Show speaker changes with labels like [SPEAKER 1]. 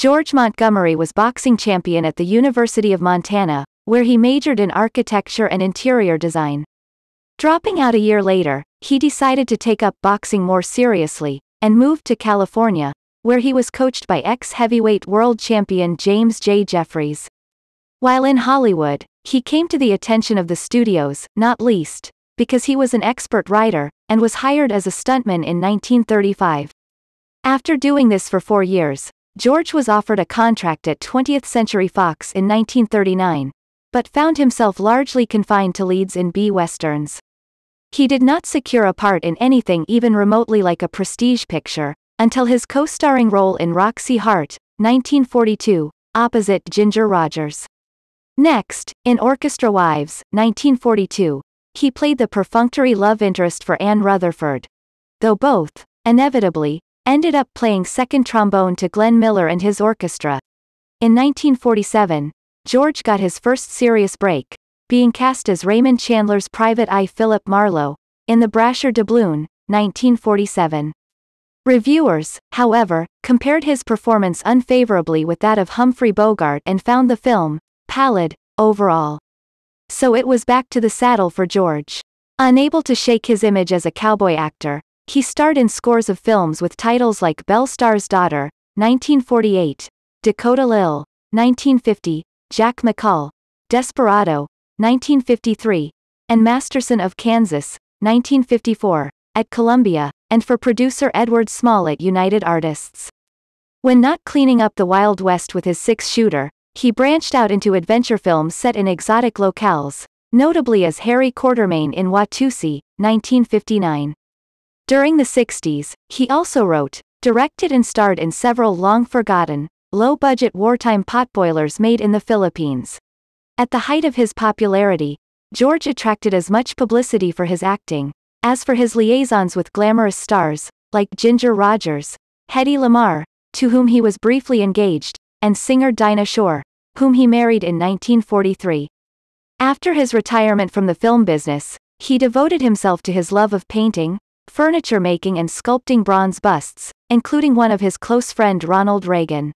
[SPEAKER 1] George Montgomery was boxing champion at the University of Montana, where he majored in architecture and interior design. Dropping out a year later, he decided to take up boxing more seriously, and moved to California, where he was coached by ex-heavyweight world champion James J. Jeffries. While in Hollywood, he came to the attention of the studios, not least, because he was an expert writer, and was hired as a stuntman in 1935. After doing this for four years, George was offered a contract at 20th Century Fox in 1939, but found himself largely confined to leads in B-westerns. He did not secure a part in anything even remotely like a prestige picture, until his co-starring role in Roxie Hart, 1942, opposite Ginger Rogers. Next, in Orchestra Wives, 1942, he played the perfunctory love interest for Ann Rutherford. Though both, inevitably, ended up playing second trombone to Glenn Miller and his orchestra. In 1947, George got his first serious break, being cast as Raymond Chandler's private eye Philip Marlowe, in The Brasher Doubloon, 1947. Reviewers, however, compared his performance unfavorably with that of Humphrey Bogart and found the film, pallid, overall. So it was back to the saddle for George. Unable to shake his image as a cowboy actor, he starred in scores of films with titles like Belle Starr's Daughter, 1948, Dakota Lil, 1950, Jack McCall, Desperado, 1953, and Masterson of Kansas, 1954, at Columbia, and for producer Edward Small at United Artists. When not cleaning up the Wild West with his six-shooter, he branched out into adventure films set in exotic locales, notably as Harry Quatermain in Watusi, 1959. During the 60s, he also wrote, directed and starred in several long-forgotten, low-budget wartime potboilers made in the Philippines. At the height of his popularity, George attracted as much publicity for his acting, as for his liaisons with glamorous stars, like Ginger Rogers, Hedy Lamarr, to whom he was briefly engaged, and singer Dinah Shore, whom he married in 1943. After his retirement from the film business, he devoted himself to his love of painting, furniture making and sculpting bronze busts, including one of his close friend Ronald Reagan.